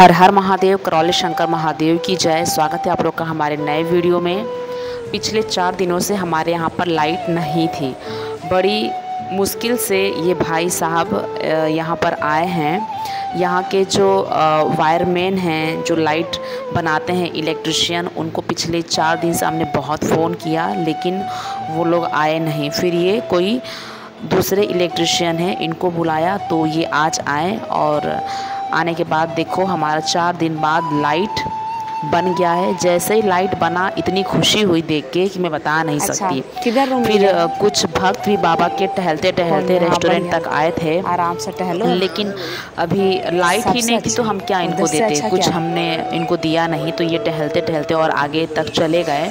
हर हर महादेव, करौली शंकर महादेव की जय। स्वागत है आप लोग का हमारे नए वीडियो में। पिछले चार दिनों से हमारे यहाँ पर लाइट नहीं थी। बड़ी मुश्किल से ये भाई साहब यहाँ पर आए हैं। यहाँ के जो वायरमैन हैं, जो लाइट बनाते हैं इलेक्ट्रिशियन, उनको पिछले चार दिन से हमने बहुत फ़ोन किया, लेकिन वो लोग आए नहीं। फिर ये कोई दूसरे इलेक्ट्रिशियन हैं, इनको बुलाया तो ये आज आए और आने के बाद देखो हमारा चार दिन बाद लाइट बन गया है। जैसे ही लाइट बना इतनी खुशी हुई देख के कि मैं बता नहीं अच्छा, सकती। किधर फिर कुछ भक्त भी बाबा के टहलते टहलते रेस्टोरेंट तक आए थे। आराम से टहलो। लेकिन अभी लाइट ही नहीं थी तो हम क्या इनको देते? अच्छा कुछ हमने इनको दिया नहीं तो ये टहलते टहलते और आगे तक चले गए।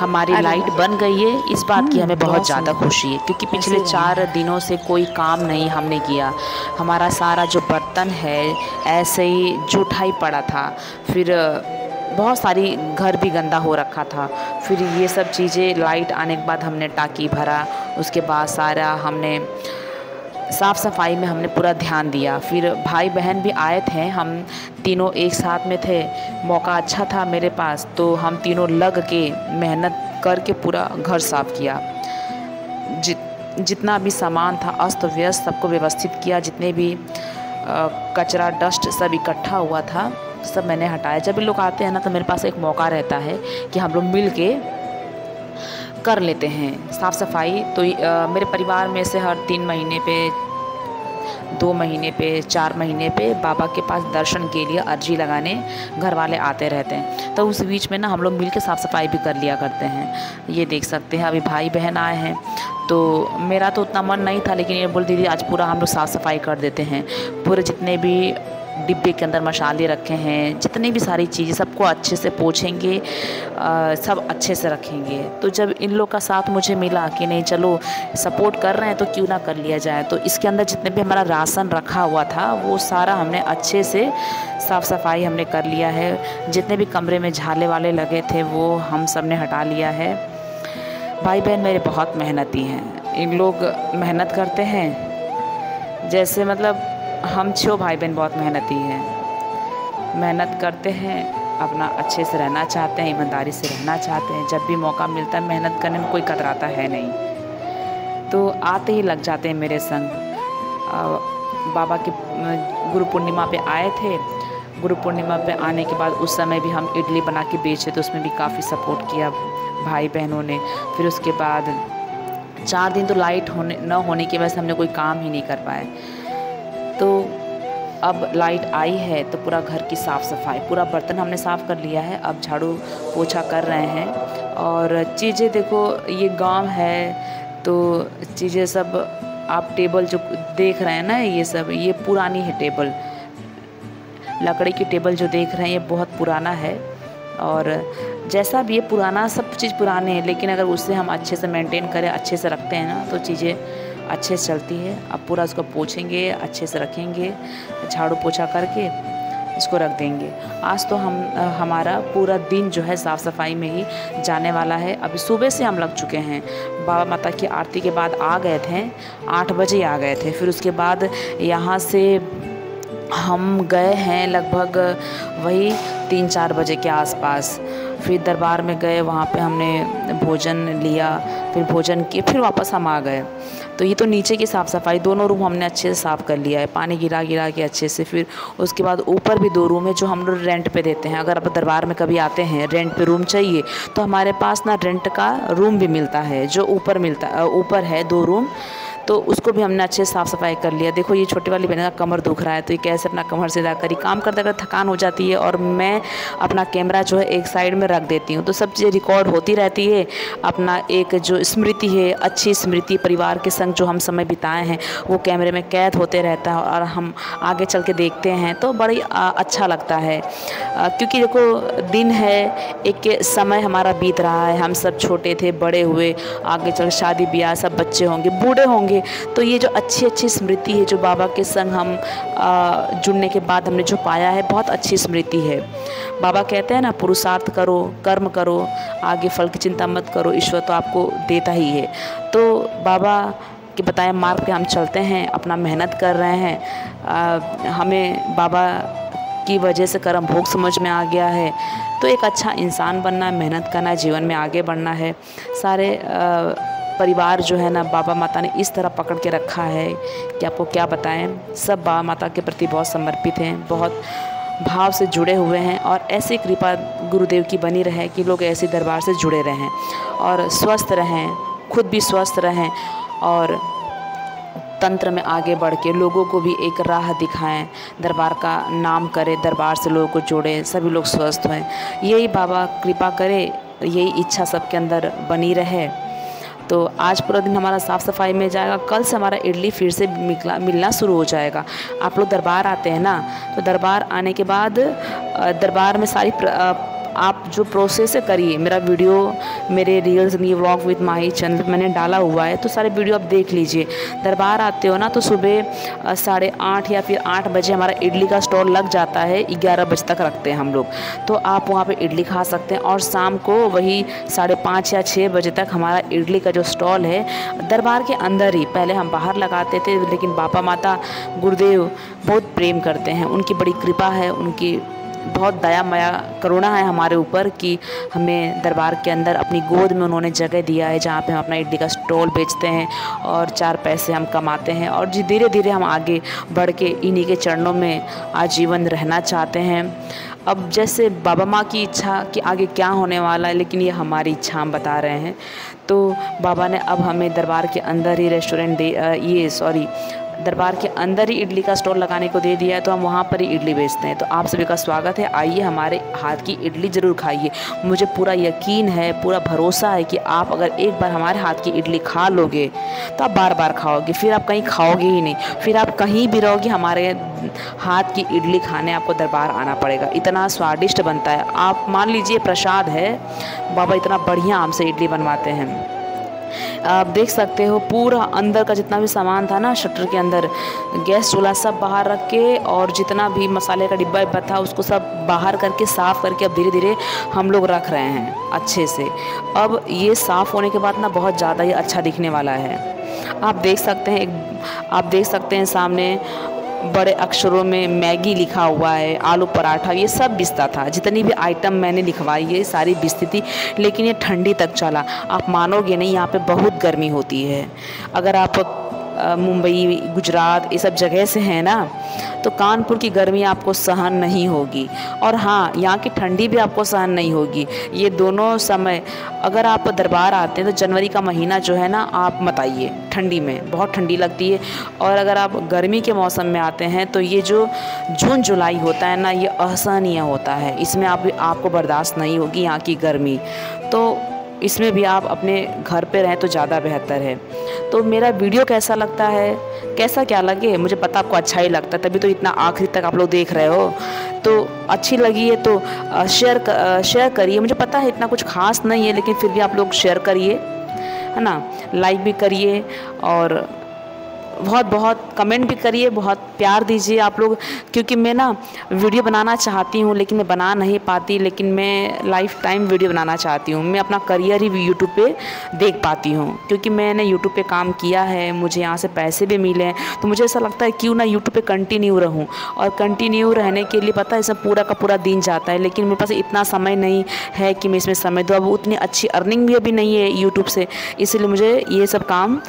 हमारी लाइट बन गई है। इस बात की हमें बहुत ज़्यादा खुशी है क्योंकि पिछले चार दिनों से कोई काम नहीं हमने किया। हमारा सारा जो बर्तन है ऐसे ही जूठा ही पड़ा था। फिर बहुत सारी घर भी गंदा हो रखा था। फिर ये सब चीज़ें लाइट आने के बाद हमने टाकी भरा। उसके बाद सारा हमने साफ़ सफ़ाई में हमने पूरा ध्यान दिया। फिर भाई बहन भी आए थे हम तीनों एक साथ में थे। मौका अच्छा था मेरे पास तो हम तीनों लग के मेहनत करके पूरा घर साफ़ किया। जित जितना भी सामान था अस्त व्यस्त सबको व्यवस्थित किया। जितने भी कचरा डस्ट सब इकट्ठा हुआ था सब मैंने हटाया। जब भी लोग आते हैं ना तो मेरे पास एक मौका रहता है कि हम लोग मिल के कर लेते हैं। साफ़ सफ़ाई तो आ, मेरे परिवार में से हर तीन महीने पे दो महीने पे, चार महीने पे बाबा के पास दर्शन के लिए अर्जी लगाने घर वाले आते रहते हैं। तो उस बीच में ना हम लोग मिल के साफ़ सफ़ाई भी कर लिया करते हैं। ये देख सकते हैं, अभी भाई बहन आए हैं। तो मेरा तो उतना मन नहीं था, लेकिन ये बोल दीदी, आज पूरा हम लोग साफ़ सफ़ाई कर देते हैं। पूरे जितने भी डिब्बे के अंदर मसाले रखे हैं, जितनी भी सारी चीज़ें सबको अच्छे से पोछेंगे सब अच्छे से रखेंगे। तो जब इन लोग का साथ मुझे मिला कि नहीं, चलो, सपोर्ट कर रहे हैं तो क्यों ना कर लिया जाए? तो इसके अंदर जितने भी हमारा राशन रखा हुआ था, वो सारा हमने अच्छे से साफ़ सफ़ाई हमने कर लिया है। जितने भी कमरे में झाले वाले लगे थे, वो हम सबने हटा लिया है। भाई बहन मेरे बहुत मेहनती हैं। इन लोग मेहनत करते हैं। जैसे मतलब हम छो भाई बहन बहुत मेहनती हैं। मेहनत करते हैं, अपना अच्छे से रहना चाहते हैं, ईमानदारी से रहना चाहते हैं। जब भी मौका मिलता है, मेहनत करने में कोई कतराता है नहीं। तो आते ही लग जाते हैं मेरे संग। बाबा के गुरु पूर्णिमा पे आए थे। गुरु पूर्णिमा पे आने के बाद उस समय भी हम इडली बना के बेचे तो उसमें भी काफ़ी सपोर्ट किया भाई बहनों ने। फिर उसके बाद चार दिन तो लाइट होने, न होने की वजह से हमने कोई काम ही नहीं कर पाए। तो अब लाइट आई है तो पूरा घर की साफ़ सफ़ाई पूरा बर्तन हमने साफ़ कर लिया है। अब झाड़ू पोछा कर रहे हैं और चीज़ें देखो, ये गाँव है तो चीज़ें सब आप टेबल जो देख रहे हैं ना, ये सब, ये पुरानी है टेबल। लकड़ी की टेबल जो देख रहे हैं, ये बहुत पुराना है और जैसा भी ये पुराना, सब चीज़ पुराने हैं, लेकिन अगर उससे हम अच्छे से मेंटेन करें, अच्छे से रखते हैं ना तो चीज़ें अच्छे से चलती है। अब पूरा उसको पोछेंगे, अच्छे से रखेंगे, झाड़ू पोछा करके इसको रख देंगे। आज तो हम हमारा पूरा दिन जो है साफ़ सफ़ाई में ही जाने वाला है। अभी सुबह से हम लग चुके हैं। बाबा माता की आरती के बाद आ गए थे, आठ बजे आ गए थे। फिर उसके बाद यहाँ से हम गए हैं लगभग वही तीन चार बजे के आसपास। फिर दरबार में गए, वहाँ पे हमने भोजन लिया, फिर भोजन किए, फिर वापस हम आ गए। तो ये तो नीचे की साफ़ सफ़ाई दोनों रूम हमने अच्छे से साफ़ कर लिया है। पानी गिरा गिरा के अच्छे से, फिर उसके बाद ऊपर भी दो रूम है जो हम लोग रेंट पे देते हैं। अगर आप दरबार में कभी आते हैं, रेंट पे रूम चाहिए तो हमारे पास ना रेंट का रूम भी मिलता है, जो ऊपर मिलता ऊपर है दो रूम। तो उसको भी हमने अच्छे साफ़ सफ़ाई कर लिया। देखो, ये छोटी वाली बहन का कमर दुख रहा है तो ये कैसे अपना कमर सीधा करी काम करते करते थकान हो जाती है और मैं अपना कैमरा जो है एक साइड में रख देती हूँ। तो सब चीज़ें रिकॉर्ड होती रहती है। अपना एक जो स्मृति है, अच्छी स्मृति परिवार के संग जो हम समय बिताए हैं, वो कैमरे में कैद होते रहता है और हम आगे चल के देखते हैं तो बड़ी अच्छा लगता है। क्योंकि देखो, दिन है, एक समय हमारा बीत रहा है। हम सब छोटे थे, बड़े हुए, आगे चल शादी ब्याह, सब बच्चे होंगे, बूढ़े होंगे होंगे तो ये जो अच्छी अच्छी स्मृति है जो बाबा के संग हम जुड़ने के बाद हमने जो पाया है बहुत अच्छी स्मृति है। बाबा कहते हैं ना पुरुषार्थ करो कर्म करो आगे फल की चिंता मत करो ईश्वर तो आपको देता ही है। तो बाबा के बताए मार्ग पे हम चलते हैं अपना मेहनत कर रहे हैं। आ, हमें बाबा की वजह से कर्म भोग समझ में आ गया है। तो एक अच्छा इंसान बनना मेहनत करना जीवन में आगे बढ़ना है। सारे परिवार जो है ना, बाबा माता ने इस तरह पकड़ के रखा है कि आपको क्या बताएँ? सब बाबा माता के प्रति बहुत समर्पित हैं, बहुत भाव से जुड़े हुए हैं और ऐसी कृपा गुरुदेव की बनी रहे कि लोग ऐसे दरबार से जुड़े रहें और स्वस्थ रहें, खुद भी स्वस्थ रहें और तंत्र में आगे बढ़ के लोगों को भी एक राह दिखाएँ, दरबार का नाम करें, दरबार से लोगों को जोड़ें, सभी लोग स्वस्थ हों यही बाबा कृपा करे, यही इच्छा सबके अंदर बनी रहे। तो आज पूरा दिन हमारा साफ़ सफ़ाई में जाएगा। कल से हमारा इडली फिर से मिलना शुरू हो जाएगा। आप लोग दरबार आते हैं ना तो दरबार आने के बाद दरबार में सारी आप जो प्रोसेस है करिए, मेरा वीडियो मेरे रील्स ये व्लॉग विद माही चैनल मैंने डाला हुआ है तो सारे वीडियो आप देख लीजिए। दरबार आते हो ना तो सुबह साढ़े आठ या फिर आठ बजे हमारा इडली का स्टॉल लग जाता है, ग्यारह बजे तक रखते हैं हम लोग। तो आप वहाँ पर इडली खा सकते हैं और शाम को वही साढ़े पाँच या छः बजे तक हमारा इडली का जो स्टॉल है, दरबार के अंदर ही, पहले हम बाहर लगाते थे, लेकिन बापा माता गुरुदेव बहुत प्रेम करते हैं, उनकी बड़ी कृपा है, उनकी बहुत दया, माया, करुणा है हमारे ऊपर कि हमें दरबार के अंदर अपनी गोद में उन्होंने जगह दिया है जहाँ पे हम अपना इडली का स्टॉल बेचते हैं और चार पैसे हम कमाते हैं और जी धीरे धीरे हम आगे बढ़ के इन्हीं के चरणों में आजीवन रहना चाहते हैं। अब जैसे बाबा माँ की इच्छा कि आगे क्या होने वाला है, लेकिन ये हमारी इच्छा हम बता रहे हैं। तो बाबा ने अब हमें दरबार के अंदर ही रेस्टोरेंट दे ये, सॉरी दरबार के अंदर ही इडली का स्टॉल लगाने को दे दिया है तो हम वहाँ पर ही इडली बेचते हैं। तो आप सभी का स्वागत है। आइए हमारे हाथ की इडली ज़रूर खाइए। मुझे पूरा यकीन है, पूरा भरोसा है कि आप अगर एक बार हमारे हाथ की इडली खा लोगे तो आप बार बार खाओगे। फिर आप कहीं खाओगे ही नहीं। फिर आप कहीं भी रहोगे हमारे हाथ की इडली खाने आपको दरबार आना पड़ेगा। इतना स्वादिष्ट बनता है। आप मान लीजिए प्रसाद है, बाबा इतना बढ़िया आम से इडली बनवाते हैं। आप देख सकते हो पूरा अंदर का जितना भी सामान था ना, शटर के अंदर, गैस चूल्हा सब बाहर रख के और जितना भी मसाले का डिब्बा डिब्बा था, उसको सब बाहर करके, साफ़ करके अब धीरे धीरे हम लोग रख रहे हैं, अच्छे से। अब ये साफ़ होने के बाद ना बहुत ज़्यादा ही अच्छा दिखने वाला है। आप देख सकते हैं एक, आप देख सकते हैं सामने बड़े अक्षरों में मैगी लिखा हुआ है, आलू पराठा, ये सब बिस्ता था। जितनी भी आइटम मैंने लिखवाई, ये सारी बिस्ती थी, लेकिन ये ठंडी तक चला। आप मानोगे नहीं, यहाँ पे बहुत गर्मी होती है। अगर आप मुंबई, गुजरात, ये सब जगह से हैं ना तो कानपुर की गर्मी आपको सहन नहीं होगी। और हाँ यहाँ की ठंडी भी आपको सहन नहीं होगी। ये दोनों समय, अगर आप दरबार आते हैं तो जनवरी का महीना जो है ना, आप मत आइए, ठंडी में, बहुत ठंडी लगती है। और अगर आप गर्मी के मौसम में आते हैं तो ये जो जून, जुलाई होता है ना, ये असहनीय होता है। इसमें आप, आपको बर्दाश्त नहीं होगी यहाँ की गर्मी। तो इसमें भी आप अपने घर पे रहें तो ज़्यादा बेहतर है। तो मेरा वीडियो कैसा लगता है? कैसा क्या लगे? मुझे पता आपको अच्छा ही लगता है, तभी तो इतना आखिरी तक आप लोग देख रहे हो। तो अच्छी लगी है तो शेयर शेयर करिए। मुझे पता है इतना कुछ खास नहीं है, लेकिन फिर भी आप लोग शेयर करिए, है ना? लाइक भी करिए और बहुत बहुत कमेंट भी करिए, बहुत प्यार दीजिए आप लोग, क्योंकि मैं ना वीडियो बनाना चाहती हूँ, लेकिन मैं बना नहीं पाती, लेकिन मैं लाइफ टाइम वीडियो बनाना चाहती हूँ। मैं अपना करियर ही यूट्यूब पे देख पाती हूँ, क्योंकि मैंने यूट्यूब पे काम किया है, मुझे यहाँ से पैसे भी मिले हैं तो मुझे ऐसा लगता है क्यों ना यूट्यूब पे कंटिन्यू रहूँ? और कंटिन्यू रहने के लिए पता है इसमें पूरा का पूरा दिन जाता है, लेकिन मेरे पास इतना समय नहीं है कि मैं इसमें समय दूँ। अब उतनी अच्छी अर्निंग भी अभी नहीं है यूट्यूब से, इसलिए मुझे ये सब काम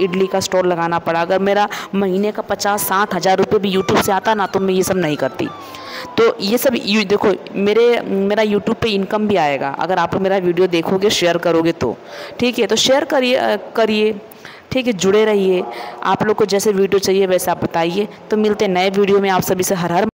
इडली का स्टोर लगाना पड़ा अगर मेरा महीने का पचास, साठ हज़ार रुपये भी यूट्यूब से आता ना तो मैं ये सब नहीं करती। तो ये सब यू, देखो, मेरे, मेरा यूट्यूब पे इनकम भी आएगा। अगर आप मेरा वीडियो देखोगे शेयर करोगे तो। ठीक है तो शेयर करिए करिए। ठीक है, जुड़े रहिए। आप लोग को जैसे वीडियो चाहिए, वैसे आप बताइए। तो मिलते नए वीडियो में। आप सभी से हर हर